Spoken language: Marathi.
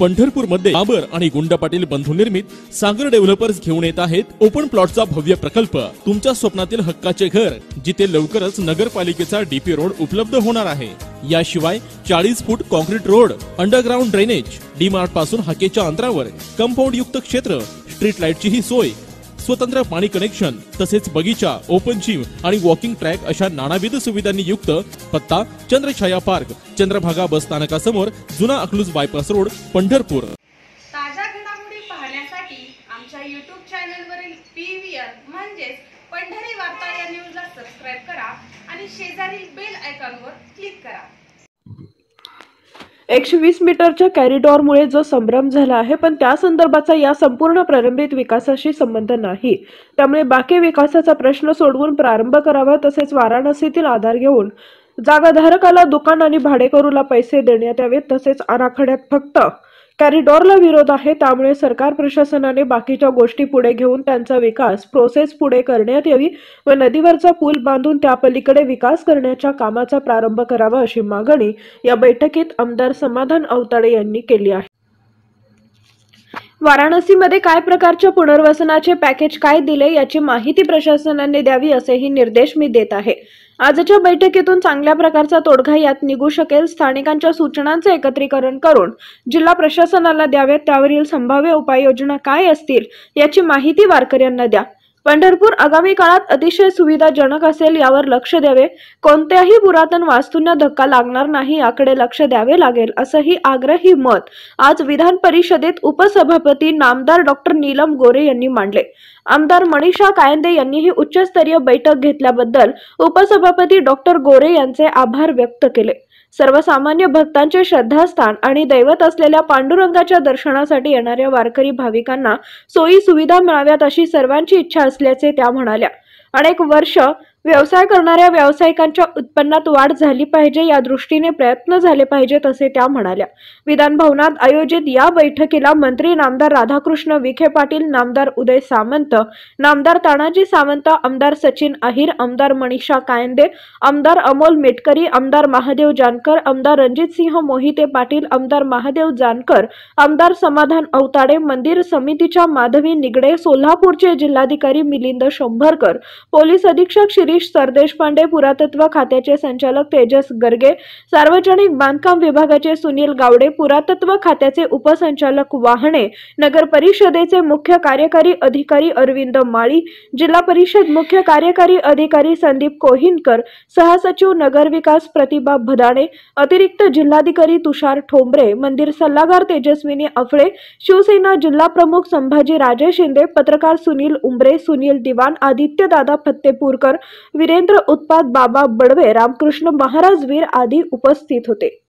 पंढरपूरमध्ये बाबर आणि गुंड पाटील बंधू निर्मित सागर डेव्हलपर्स घेऊन येत आहेत ओपन प्लॉटचा भव्य प्रकल्प. तुमच्या स्वप्नातील हक्काचे घर जिथे लवकरच नगरपालिकेचा डीपी रोड उपलब्ध होणार आहे. याशिवाय चाळीस foot concrete road underground drainage D मार्टपासून हाकेच्या अंतरावर कंपाऊंड युक्त क्षेत्र स्ट्रीट लाईटची ही सोय स्वतंत्र पाणी कनेक्शन तसेच बगीचा ओपन जिम आणि वॉकिंग ट्रॅक अशा नानाविध सुविधांनी युक्त पत्ता चंद्रछाया पार्क चंद्रभागा बस स्थानकासमोर जुना अकलूज बायपास रोड पंढरपूर. ताज्या घडामोडी पाहण्यासाठी आमच्या युट्यूब चॅनलवरील पीव्हीआर म्हणजेच पंढरी वार्ता या न्यूजला सबस्क्राईब करा आणि शेजारील बेल आयकॉनवर क्लिक करा. एकशे वीस मीटरच्या कॅरिडॉरमुळे जो संभ्रम झाला आहे पण त्या संदर्भाचा या संपूर्ण प्रलंबित विकासाशी संबंध नाही. त्यामुळे बाकी विकासाचा प्रश्न सोडवून प्रारंभ करावा तसेच वाराणसीतील आधार घेऊन जागाधारकाला दुकान आणि भाडेकरूला पैसे देण्यात यावेत तसेच आराखड्यात फक्त कॅरिडॉरला विरोध आहे त्यामुळे सरकार प्रशासनाने बाकीच्या गोष्टी पुढे घेऊन त्यांचा विकास प्रोसेस पुढे करण्यात यावी व नदीवरचा पूल बांधून त्या पलीकडे विकास करण्याच्या कामाचा प्रारंभ करावा अशी मागणी या बैठकीत आमदार समाधान अवताडे यांनी केली आहे. वाराणसीमध्ये काय प्रकारच्या पुनर्वसनाचे पॅकेज काय दिले याची माहिती प्रशासनाने द्यावी असेही निर्देश मी देत आहे. आजच्या बैठकीतून चांगल्या प्रकारचा तोडगा यात निघू शकेल स्थानिकांच्या सूचनांचे एकत्रीकरण करून जिल्हा प्रशासनाला द्यावेत त्यावरील संभाव्य उपाययोजना काय असतील याची माहिती वारकऱ्यांना द्या. पंढरपूर आगामी काळात अतिशय सुविधाजनक असेल यावर लक्ष द्यावे. कोणत्याही पुरातन वास्तूंना धक्का लागणार नाही याकडे लक्ष द्यावे लागेल असंही आग्रही मत आज विधान परिषदेत उपसभापती नामदार डॉक्टर नीलम गोरे यांनी मांडले. आमदार मनीषा कायंदे यांनीही उच्चस्तरीय बैठक घेतल्याबद्दल उपसभापती डॉक्टर गोरे यांचे आभार व्यक्त केले. सर्वसामान्य भक्तांचे श्रद्धास्थान आणि दैवत असलेल्या पांडुरंगाच्या दर्शनासाठी येणाऱ्या वारकरी भाविकांना सोयी सुविधा मिळाव्यात अशी सर्वांची इच्छा असल्याचे त्या म्हणाल्या. अनेक वर्ष व्यवसाय करणाऱ्या व्यावसायिकांच्या उत्पन्नात वाढ झाली पाहिजे या दृष्टीने प्रयत्न झाले पाहिजेत असे त्या म्हणाल्या. विधान भवनात आयोजित या बैठकीला मंत्री नामदार राधाकृष्ण विखे पाटील नामदार उदय सामंत नामदार तानाजी सामंत आमदार सचिन अहिर आमदार मनीषा कायंदे आमदार अमोल मेटकरी आमदार महादेव जानकर आमदार रणजितसिंह मोहिते पाटील आमदार महादेव जानकर आमदार समाधान अवताडे मंदिर समितीच्या माधवी निगडे सोलापूरचे जिल्हाधिकारी मिलिंद शंभरकर पोलीस अधीक्षक सतीश सरदेशपांडे पुरातत्व खात्याचे संचालक तेजस गर्गे सार्वजनिक बांधकाम विभागाचे सुनील गावडे पुरातत्व खात्याचे उपसंचालक वाहणे नगर परिषदेचे मुख्य कार्यकारी अधिकारी अरविंद माळी जिल्हा परिषद मुख्य कार्यकारी अधिकारी संदीप कोहिनकर सहसचिव नगरविकास प्रतिभा भदाणे अतिरिक्त जिल्हाधिकारी तुषार ठोंबरे मंदिर सल्लागार तेजस्विनी अफळे शिवसेना जिल्हा प्रमुख संभाजी राजे शिंदे पत्रकार सुनील उमरे सुनील दिवान आदित्य दादा फत्तेपूरकर वीरेंद्र उत्पाद बाबा बडवे रामकृष्ण महाराज वीर आदी उपस्थित होते.